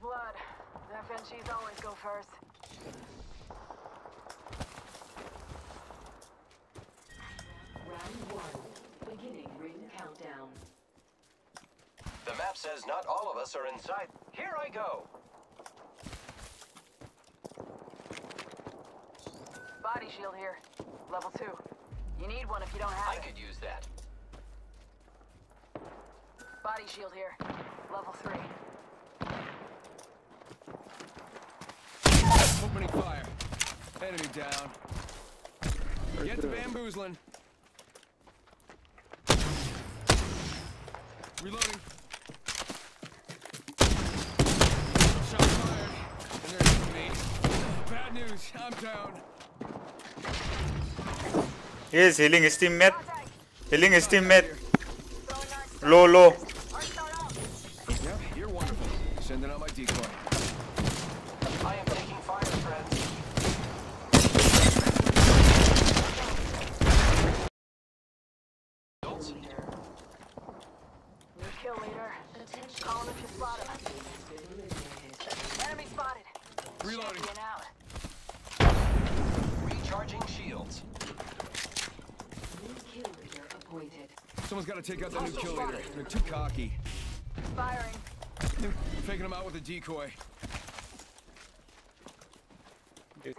blood. FNGs always go first. Round one. Beginning ring countdown. The map says not all of us are inside. Here I go. Body shield here. Level two. You need one if you don't I have it. I could use that. Body shield here. Level three. Opening fire. Enemy down. Get to bamboozling. Reloading. Shot fired. And they're me. Bad news. I'm down. He is healing his teammate. Contact! Healing his teammate. Low, low. Arc star out! Yep, you're wonderful. Sending out my decoy. I am taking fire, friends. Shields. New kill leader. Attention. Call him if you spot him. Enemy spotted. Reloading. Champion out. Recharging shields. New kill leader appointed. Someone's got to take out the new kill leader. They're too cocky. Firing. Faking them out with a decoy. Seen.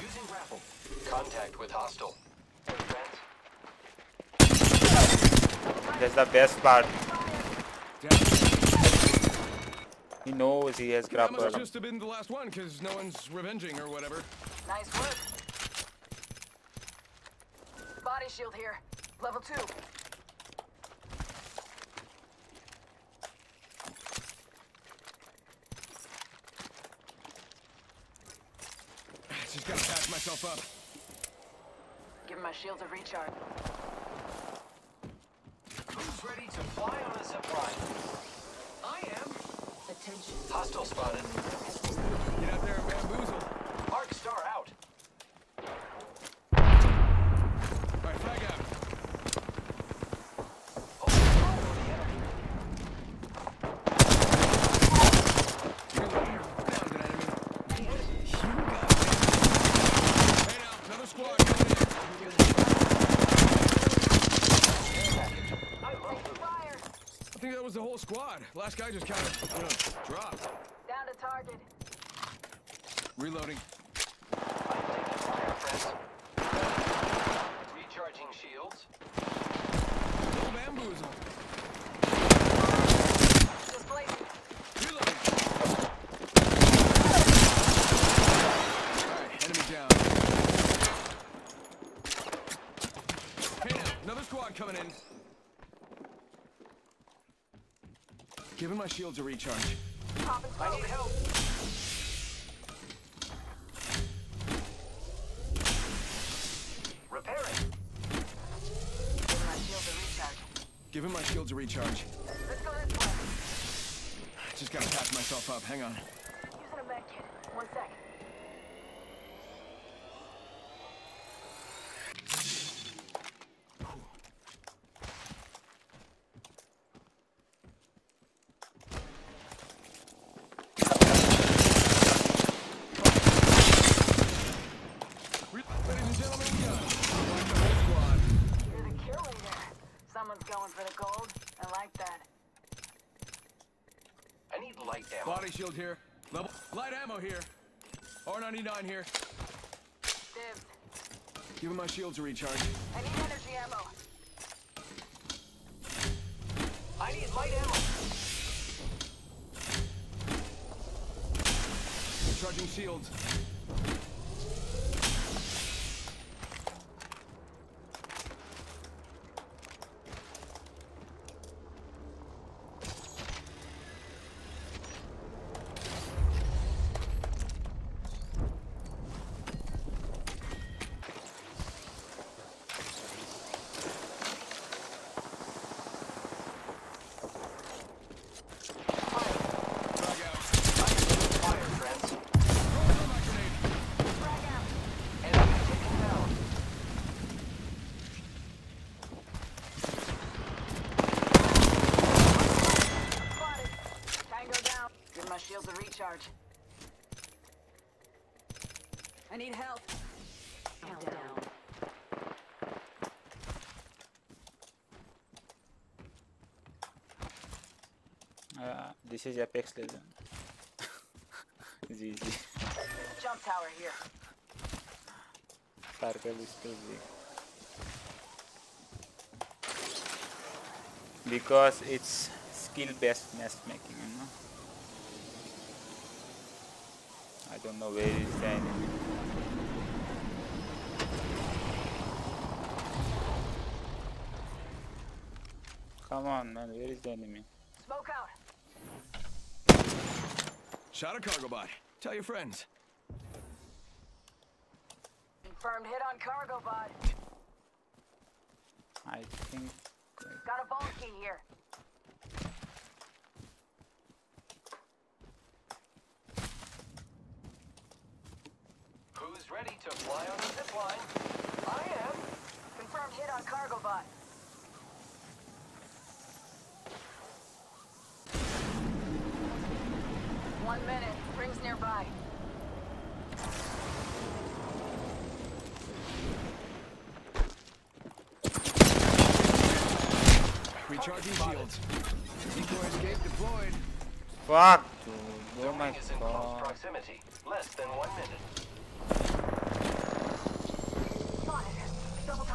Using grapple. Contact with hostile. That's the best part. He knows he has That must grapple. just have been the last one, because no one's revenging or whatever. Nice work. Body shield here. Level two. Just gotta patch myself up. Give my shields a recharge. Who's ready to fly on a zipline? I am. Attention. Hostile spotted. Get out there and bamboozle. Arc star out. Alright, flag out. Oh, oh, the enemy. Reloading. Downed an enemy. You got it. Hey now, another squad coming in. I love the Fire! I think that was the whole squad. Last guy just kind of, you know, dropped. Down to target. Reloading. Fire. Recharging shields. Little bamboozle. Displacing. Reloading. Alright, enemy down. Hey now, another squad coming in. Giving my shields a recharge. I need help. Repairing. Giving my shields a recharge. Giving my shields a recharge. Let's go this way. Just gotta patch myself up. Hang on. Using a med kit. One sec. Re- Ladies and gentlemen, we got it. Like the whole squad. You're the kill leader. Someone's going for the gold. I like that. I need light ammo. Body shield here. Level light ammo here. R99 here. Dibs. Giving my shields a recharge. I need energy ammo. I need light ammo. Charging shields. Frag out. I am taking fire, friends. Throwing thermite grenade. Recharge. I need help. Countdown. Uh, this is Apex Legend. GG. Jump tower here. Circle is too big. Because it's skill based matchmaking, you know. I don't know where is the enemy. Come on man, where is the enemy? Smoke out. Shot a cargo bot. Tell your friends. Confirmed hit on cargo bot. I think Got a bone key here. Who's ready to fly on the zip line? I am. Confirmed hit on cargo bot. One minute. Rings nearby. Recharging shields. Decoy escape deployed. fuck dude. Oh my ring is in close god. Less than one minute. Spotted. Double timing it. Arc star out. The enemies are grapple. Recharging shields. Spotted. Double timing it. Sending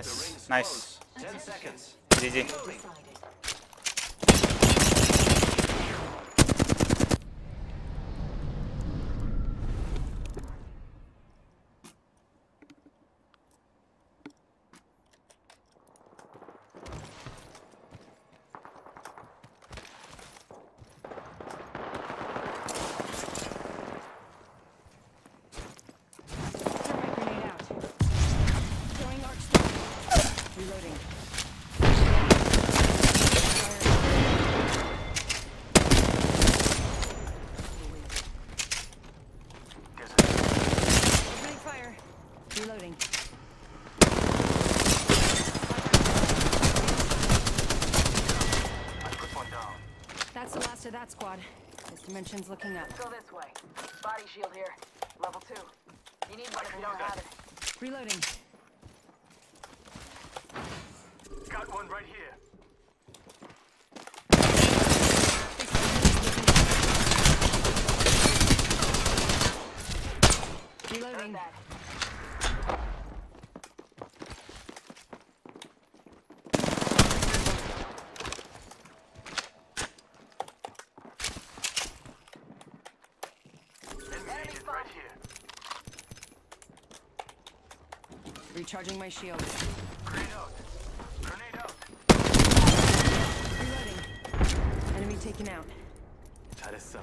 Yes, nice. GG. Decided. Thermite grenade out. Throwing arc star. Reloading. Opening fire. Reloading. That's the last of that squad. This dimension's looking up. Go this way. Body shield here. Level two. You need one if you don't have it. Reloading. Got one right here. Reloading. That. Enemy spot. Recharging my shield. Grenade out. Grenade out. Reloading. Enemy taken out. Teresa.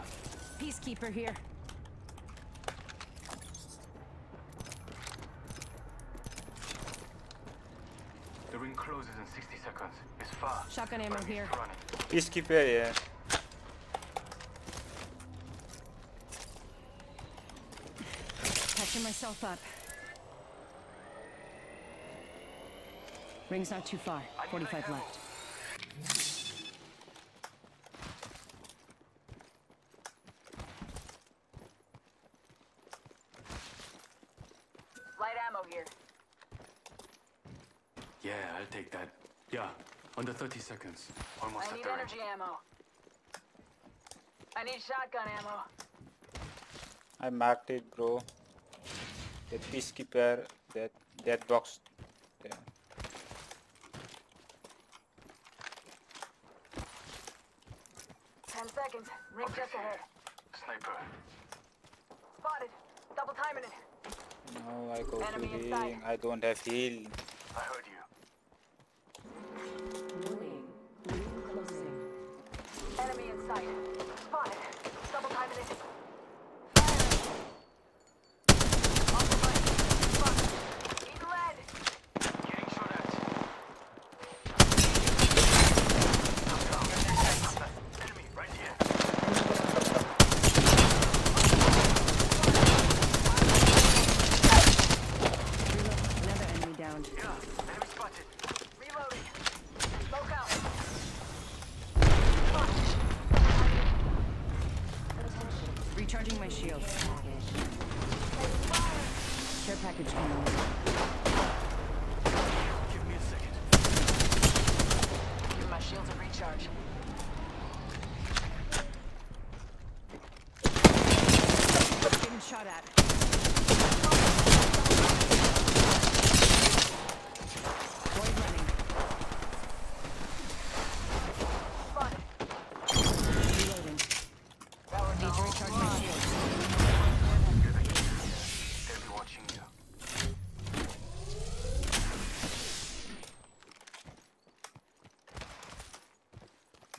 Peacekeeper here. The ring closes in 60 seconds. It's far. Shotgun ammo here. Peacekeeper, yeah. Catching myself up. Ring's not too far. 45 left. Light ammo here. Yeah, I'll take that. Yeah, under 30 seconds. Almost I at need the ring. energy ammo. I need shotgun ammo. I marked it, bro. The peacekeeper, that that box. Seconds. Ring just ahead. Sniper. Spotted. Double timing it. No, I go Enemy to inside. ring. I don't have heal. I heard you. Warning. Ring closing. Enemy in sight. Spotted. Double timing it.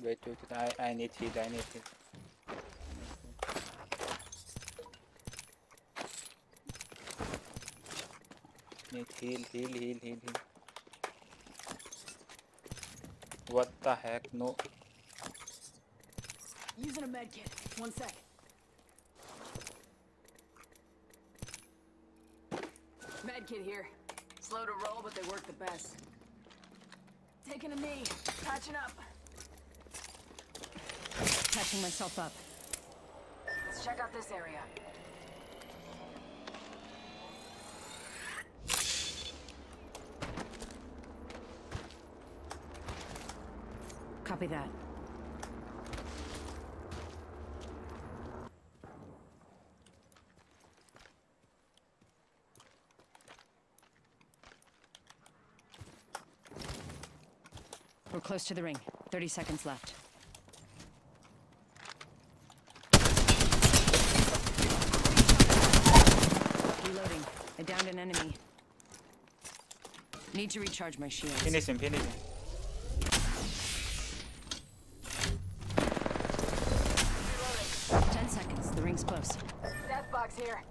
wait, wait, wait. I, I need heal, I need heal. Need heal, heal, heal, heal, heal. What the heck? No. Using a med kit. One sec. Med kit here. Slow to roll, but they work the best. Taking a knee. Patching up. Patching myself up. Let's check out this area. Copy that. We're close to the ring. 30 seconds left. Reloading. I downed an enemy. Need to recharge my shields. Finish him, finish him. Ten seconds. The ring's close. Death box here.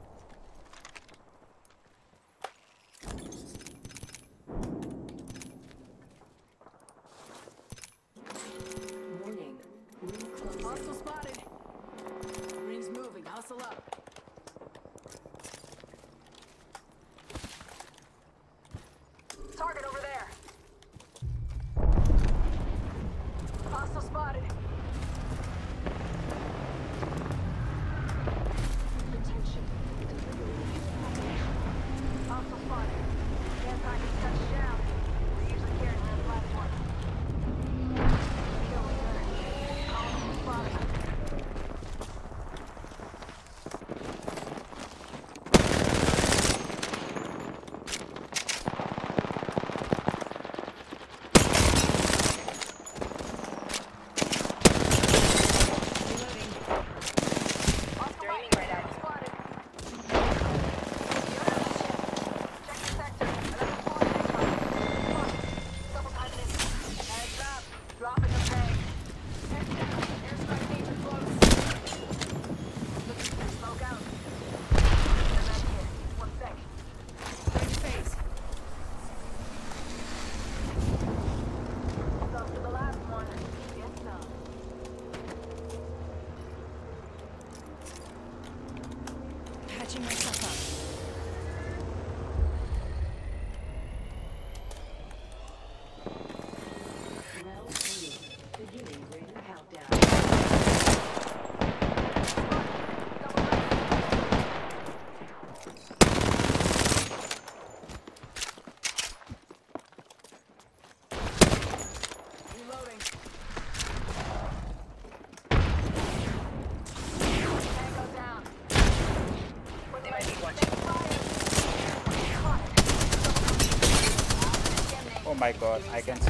My god, I can see.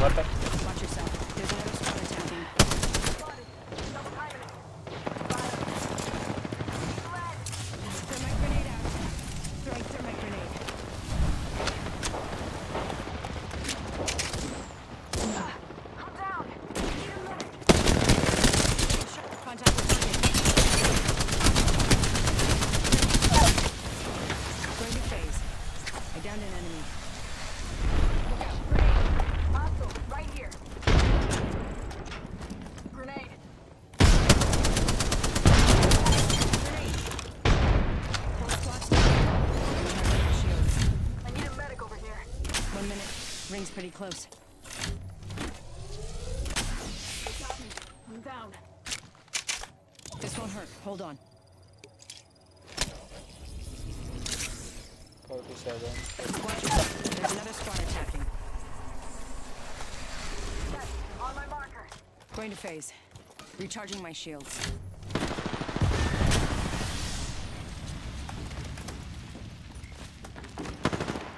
What the? Watch yourself. There's another squad attacking. Thermite grenade out. Throwing thermite grenade. I'm down. Need a minute. Contact with target. Going to phase. I downed an enemy. Look out. Grenade. Hostile, right here. Grenade. Grenade. Whole squad's down. Recharging my shields. I need a medic over here. One minute. Ring's pretty close. Got me. I'm down. This won't hurt. Hold on. 47. Watch yourself. There's another squad attacking. Set. On my marker. Going to phase. Recharging my shields.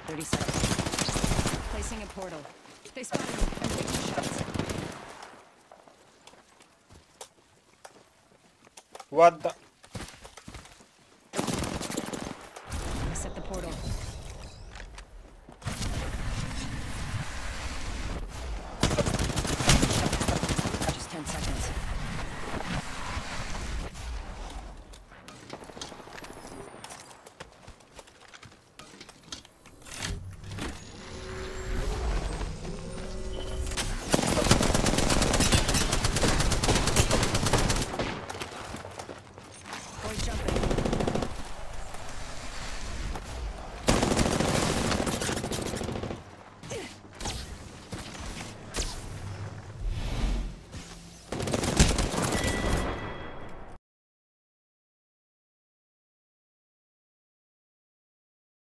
Thirty seconds. Placing a portal. They spotted me. I'm taking shots. What the?